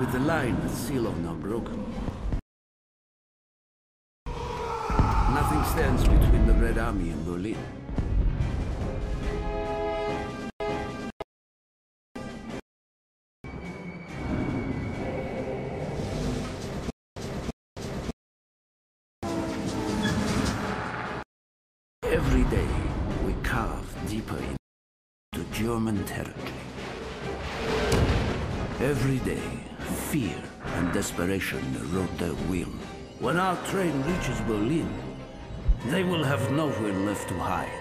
with the line at Seelow now broken. Nothing stands between the Red Army and Berlin. Every day, we carve deeper into German territory. Every day, fear and desperation erode their will. When our train reaches Berlin, they will have nowhere left to hide.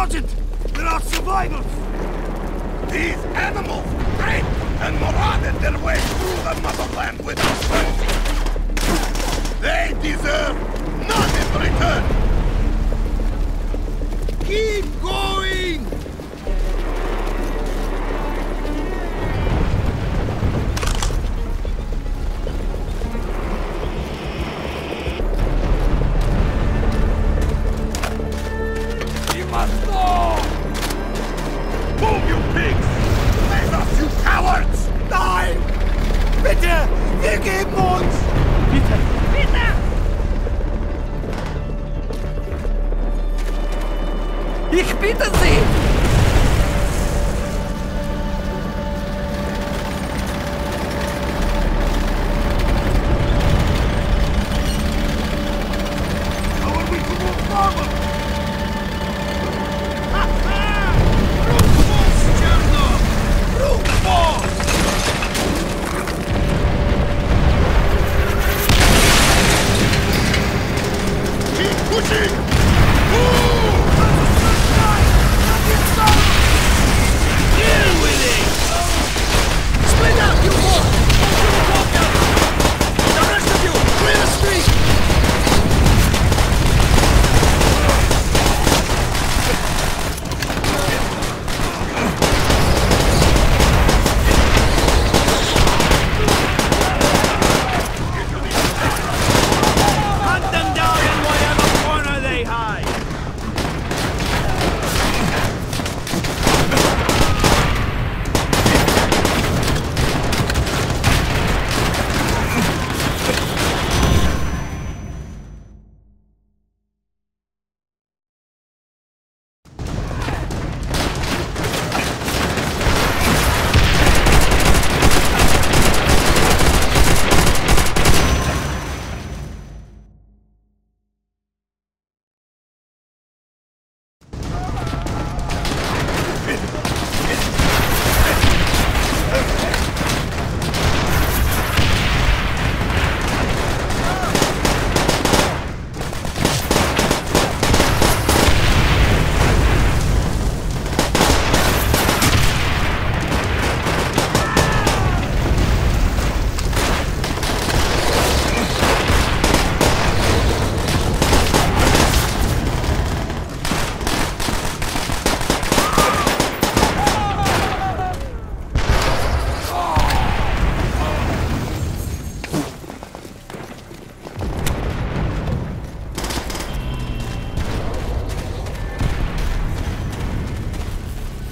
Sergeant, there are survivors! These animals raped and marauded their way through the motherland without mercy! They deserve none in return! Keep going!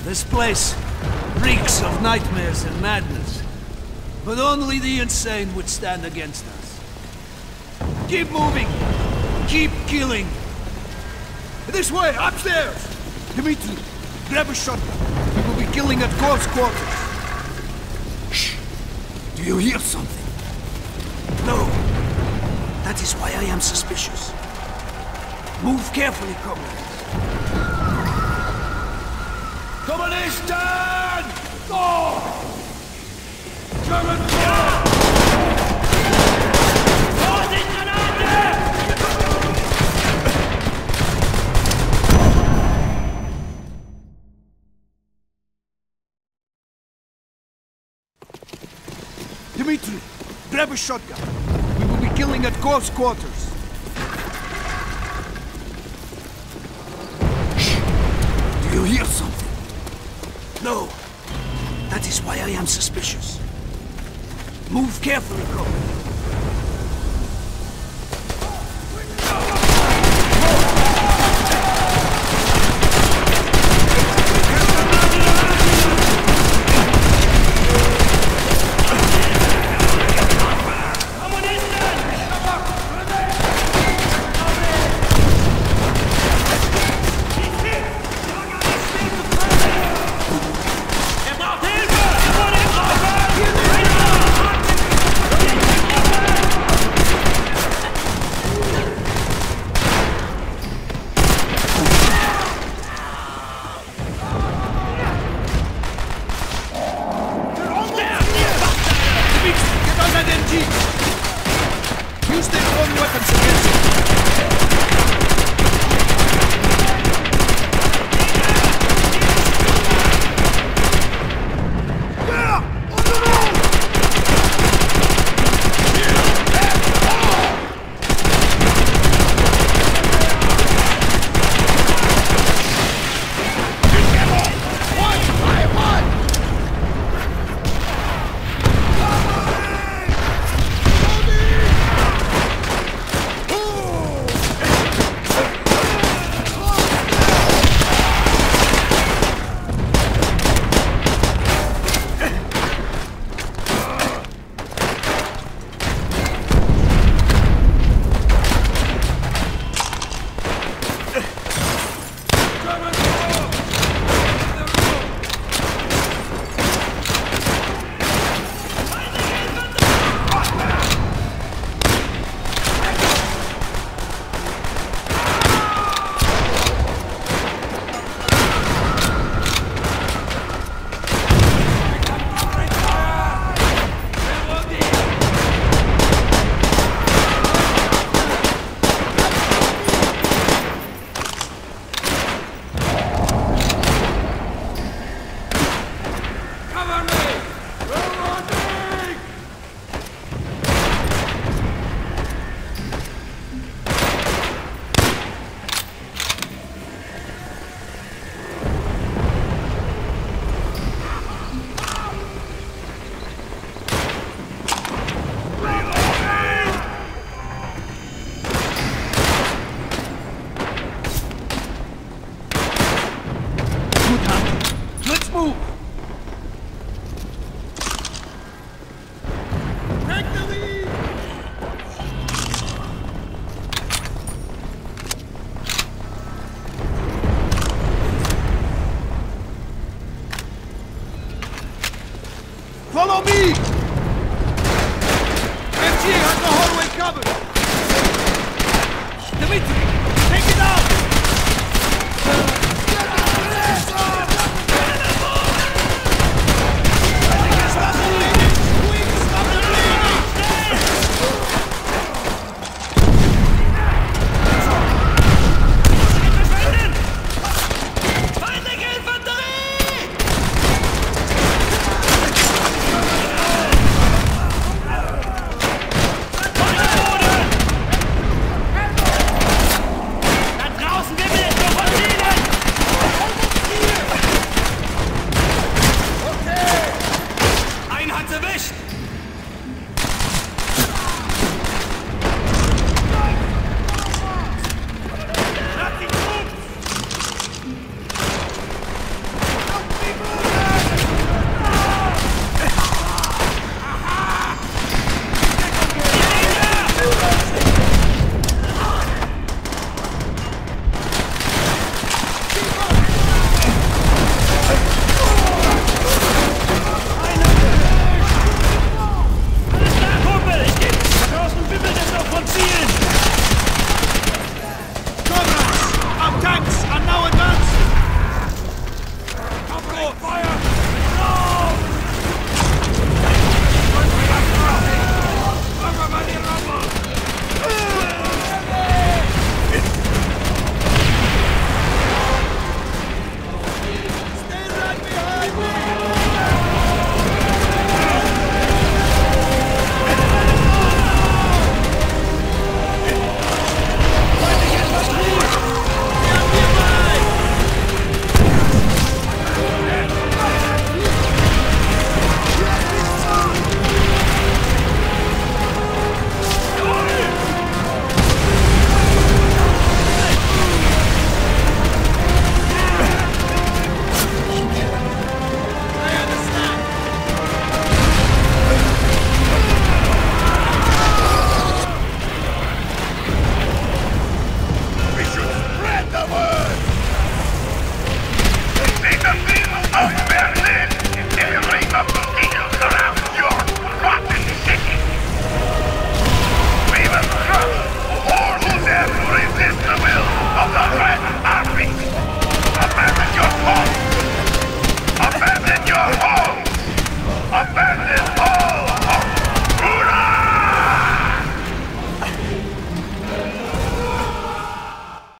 This place reeks of nightmares and madness. But only the insane would stand against us. Keep moving! Keep killing! This way, upstairs! Dimitri, grab a shotgun. We will be killing at close quarters. Shh! Do you hear something? No! That is why I am suspicious. Move carefully, comrades. Kommunisten! Go! German Feuer! Dimitri, grab a shotgun. We will be killing at close quarters. Shh! Do you hear something? No. That is why I am suspicious. Move carefully, comrades.